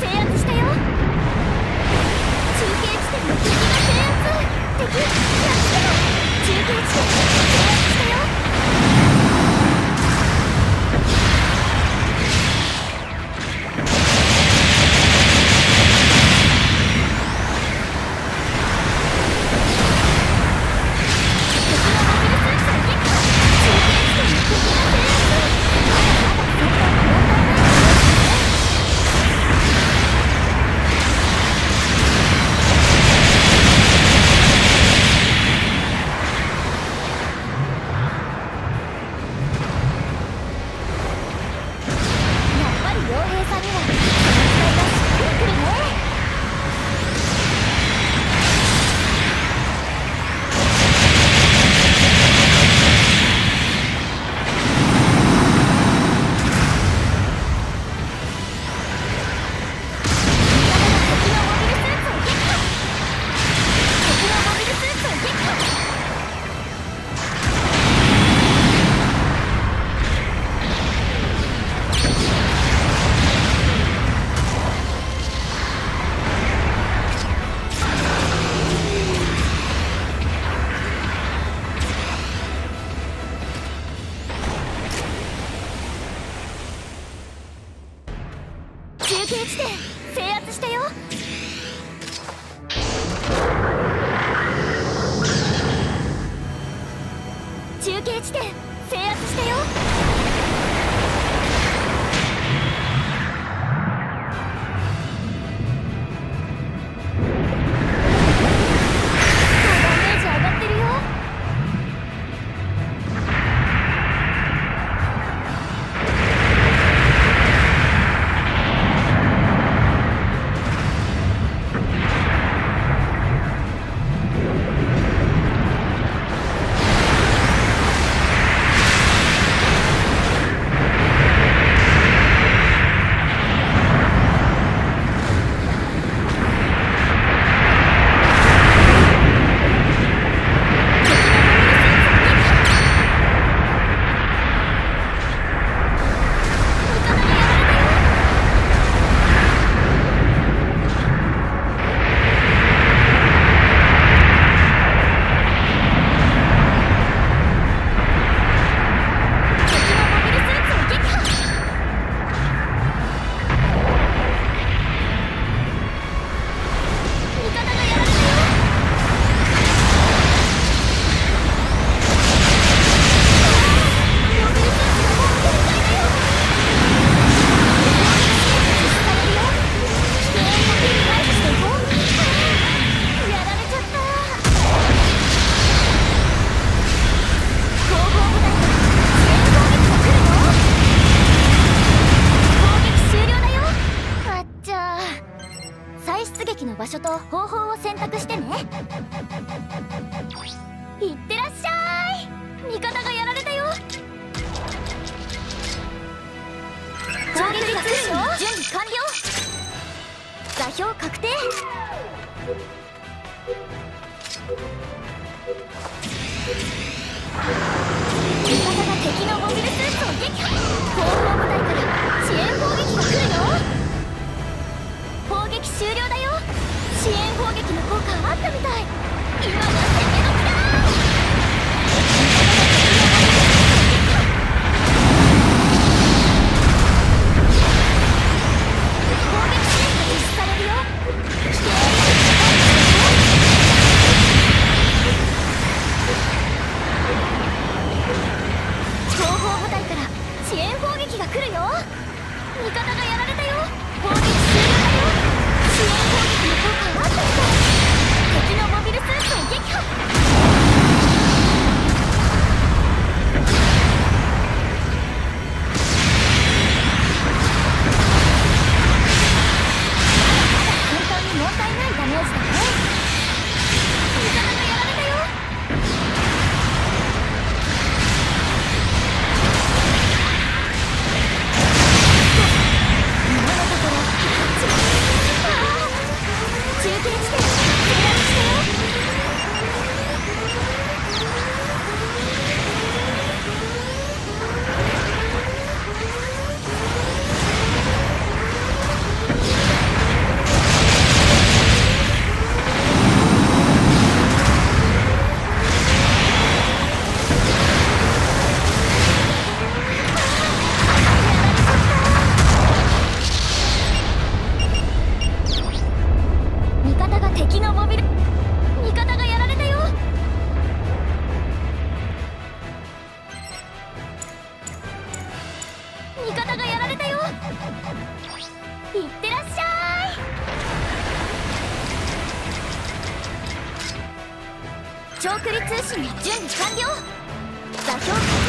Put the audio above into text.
制圧したよ。中継地点の敵が制圧。敵やっつけろ。中継地点制圧したよ。いってらっしゃい。味方がやられたよ。攻撃準備完了。座標確定。味方が敵のモビルスーツを撃破。後方部隊から支援攻撃が来るよ。攻撃終了だよ。支援攻撃の効果あったみたい。今は来るよ。味方がやられ味方がやられたよ。いってらっしゃい。長距離通信の準備完了。座標